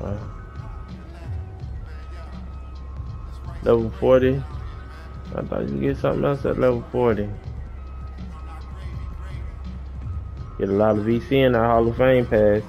Uh, level 40. I thought you get something else at level 40. Get a lot of VC in that Hall of Fame pass.